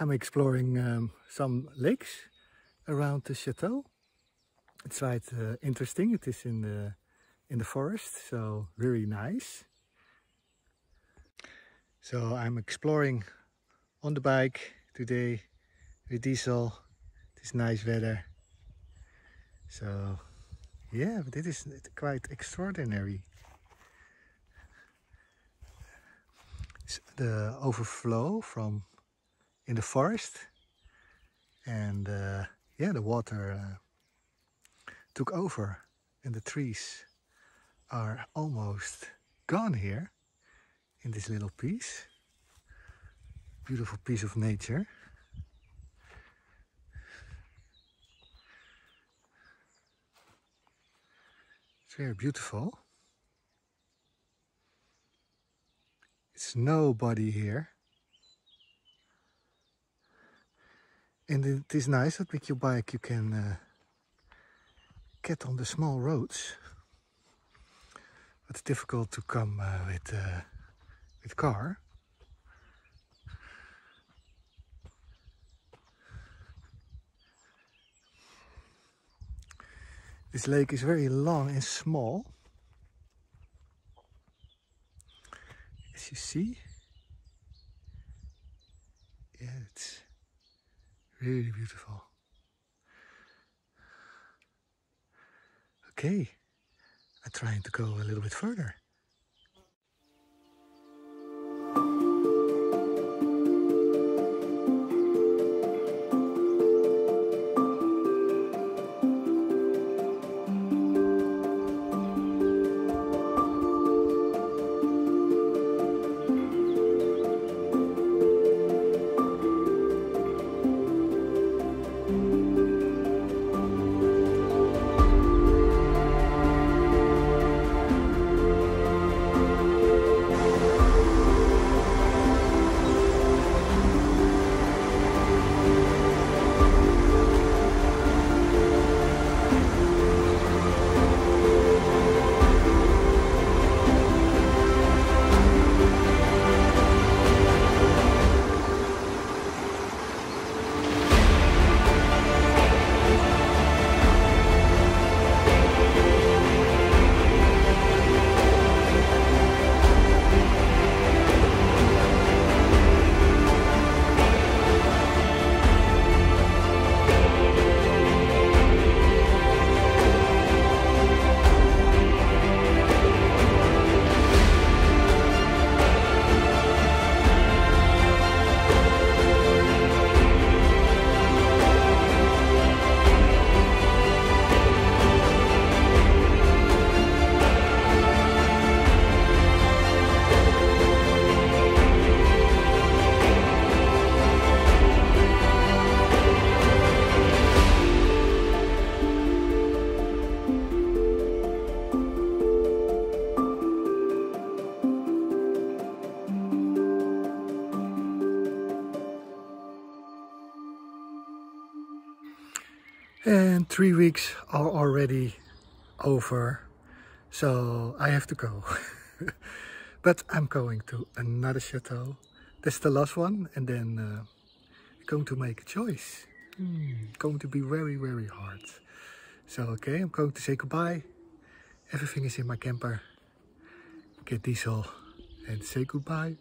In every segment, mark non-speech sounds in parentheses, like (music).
I'm exploring um, some lakes around the chateau. It's quite uh, interesting. It is in the in the forest, so very nice. So I'm exploring on the bike today with Diesel. This nice weather. So yeah, but it is quite extraordinary. The overflow from in the forest. And uh, yeah the water uh, took over and the trees are almost gone here in this little piece. Beautiful piece of nature. It's very beautiful. It's nobody here and it is nice that with your bike you can uh, get on the small roads. It's difficult to come uh, with uh, with car. This lake is very long and small. As you see yeah it's Really beautiful. Okay, I'm trying to go a little bit further. Three weeks are already over, so I have to go. (laughs) but I'm going to another chateau. That's the last one, and then uh, going to make a choice. Hmm, going to be very, very hard. So, okay, I'm going to say goodbye. Everything is in my camper. Get diesel and say goodbye.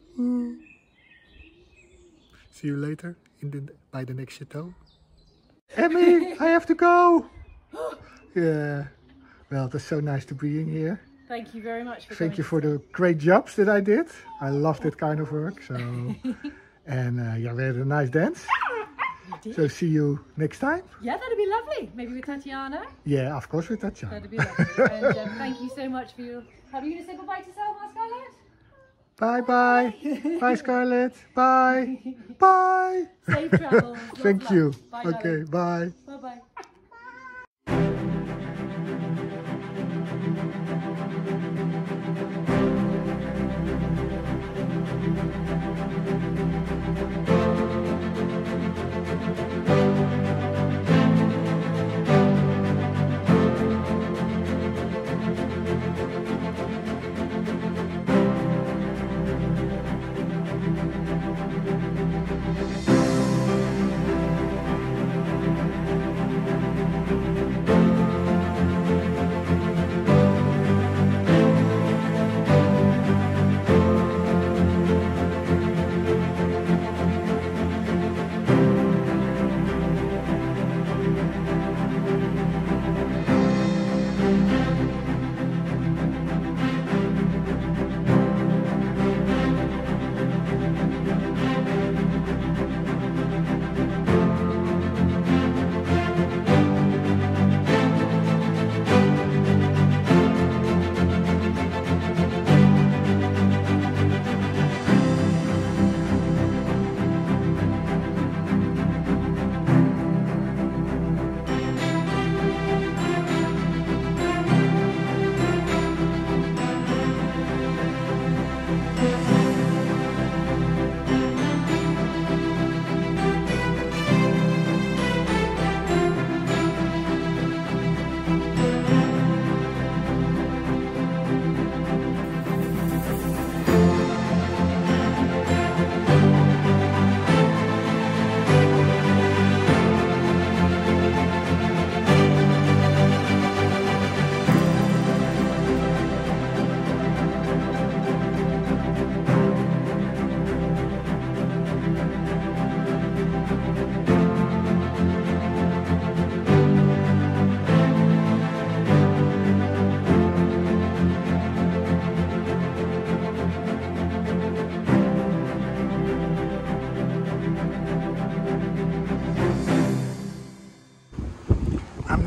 See you later in the, by the next chateau. Emmy, I have to go. yeah. Well, it's so nice to be in here. Thank you very much. Thank you for the great jobs that I did. I love that kind of work. So, (laughs) and uh, yeah, we had a nice dance. So see you next time. Yeah, that'd be lovely. Maybe with Tatyana. Yeah, of course with Tatyana. That'd be lovely. and um, thank you so much for your. Are you going to say goodbye to Selmar, Scarlet? Bye bye. (laughs) bye Scarlet. Bye. Bye. Safe travels. (laughs) Thank you. Bye, okay, bye. Bye bye.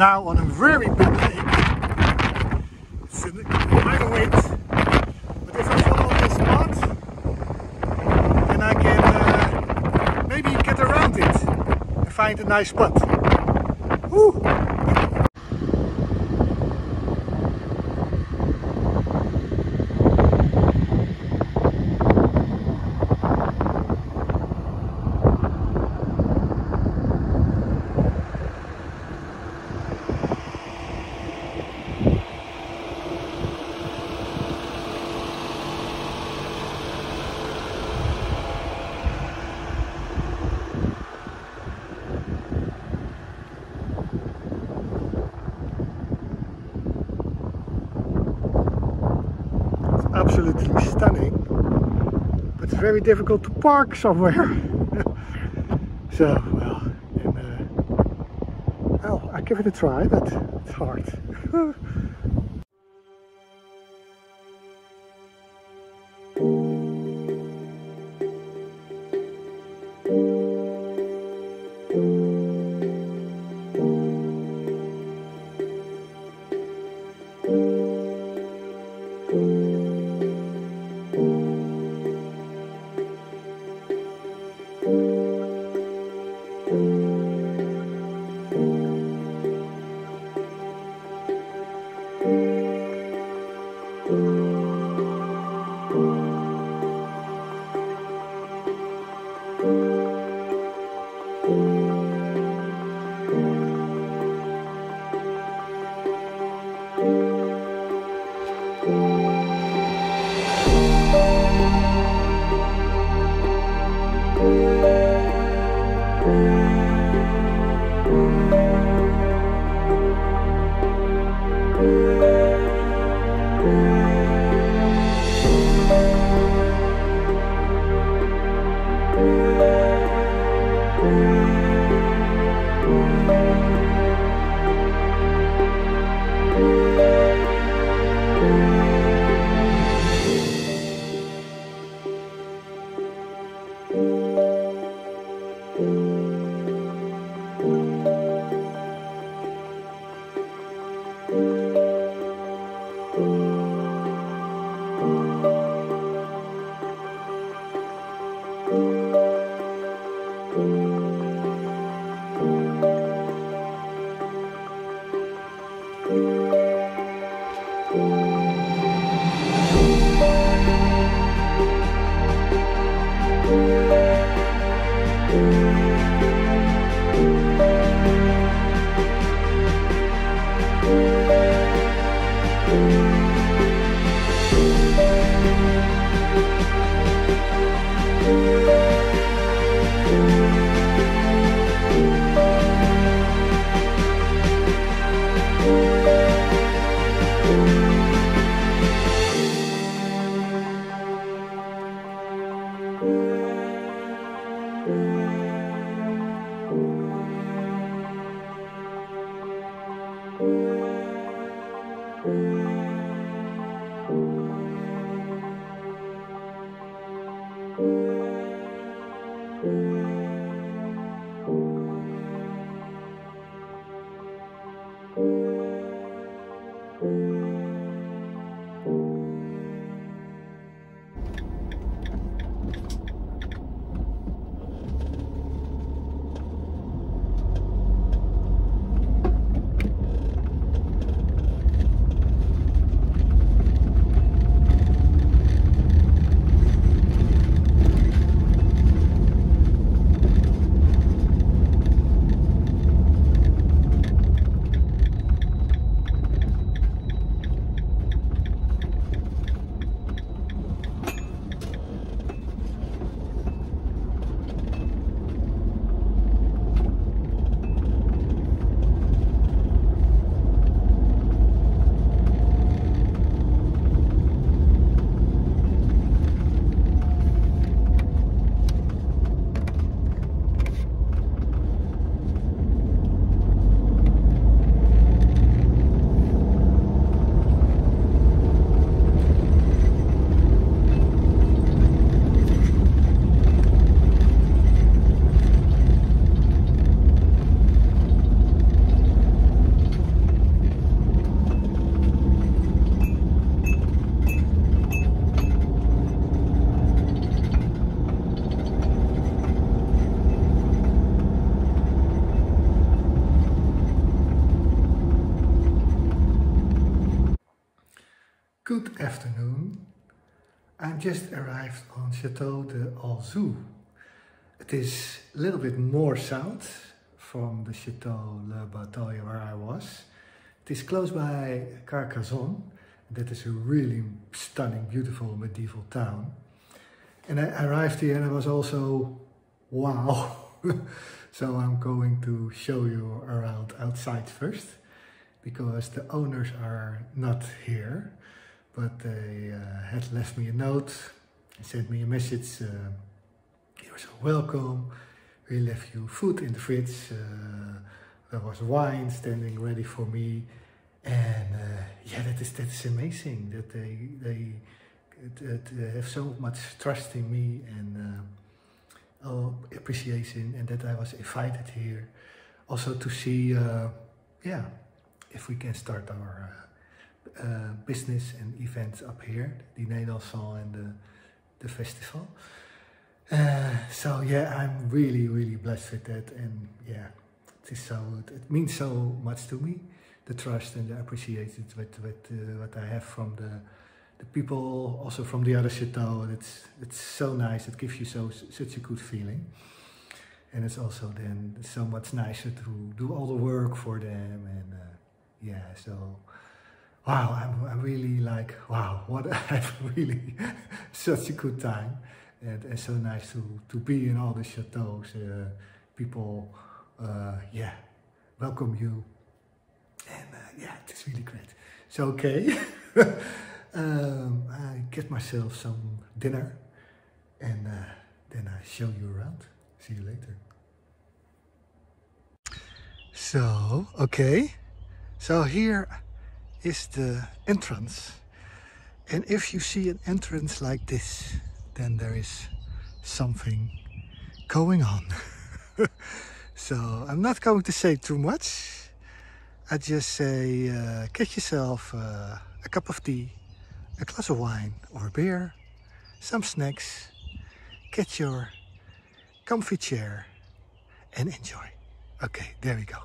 Now on a very big lake. It's a wind, but if I follow this spot, then I can uh, maybe get around it and find a nice spot. Woo! absolutely stunning but it's very difficult to park somewhere. (laughs) So well and, uh, well I give it a try but it's hard (laughs) Just arrived on Chateau de Alzau. It is a little bit more south from the Chateau Le Bataille where I was. It is close by Carcassonne. That is a really stunning, beautiful medieval town. And I arrived here and I was also, wow. (laughs) so I'm going to show you around outside first because the owners are not here, but they uh, had left me a note and sent me a message. Uh, you are so welcome. We left you food in the fridge. Uh, there was wine standing ready for me, and uh, yeah, that is that is amazing that they they, that, have so much trust in me and oh, appreciation, and that I was invited here, also to see, uh, yeah if we can start our uh, business and events up here, the Nederlandszaal and the, the festival. Uh, so yeah, I'm really, really blessed with that. And yeah, it is so, it means so much to me, the trust and the appreciation with, with uh, what I have from the, the people, also from the other chateau. It's, it's so nice. It gives you so, such a good feeling. And it's also then so much nicer to do all the work for them and yeah, so wow, I'm, I'm really like, wow, what (laughs) I have really (laughs) such a good time. And it's so nice to, to be in all the chateaus. Uh, people, uh, yeah, welcome you. And uh, yeah, it's really great. So, okay, (laughs) um, I get myself some dinner and uh, then I show you around. See you later. So, okay. So here is the entrance. And if you see an entrance like this, then there is something going on. (laughs) so I'm not going to say too much. I just say uh, get yourself uh, a cup of tea, a glass of wine or beer, some snacks, get your comfy chair and enjoy. Okay, there we go.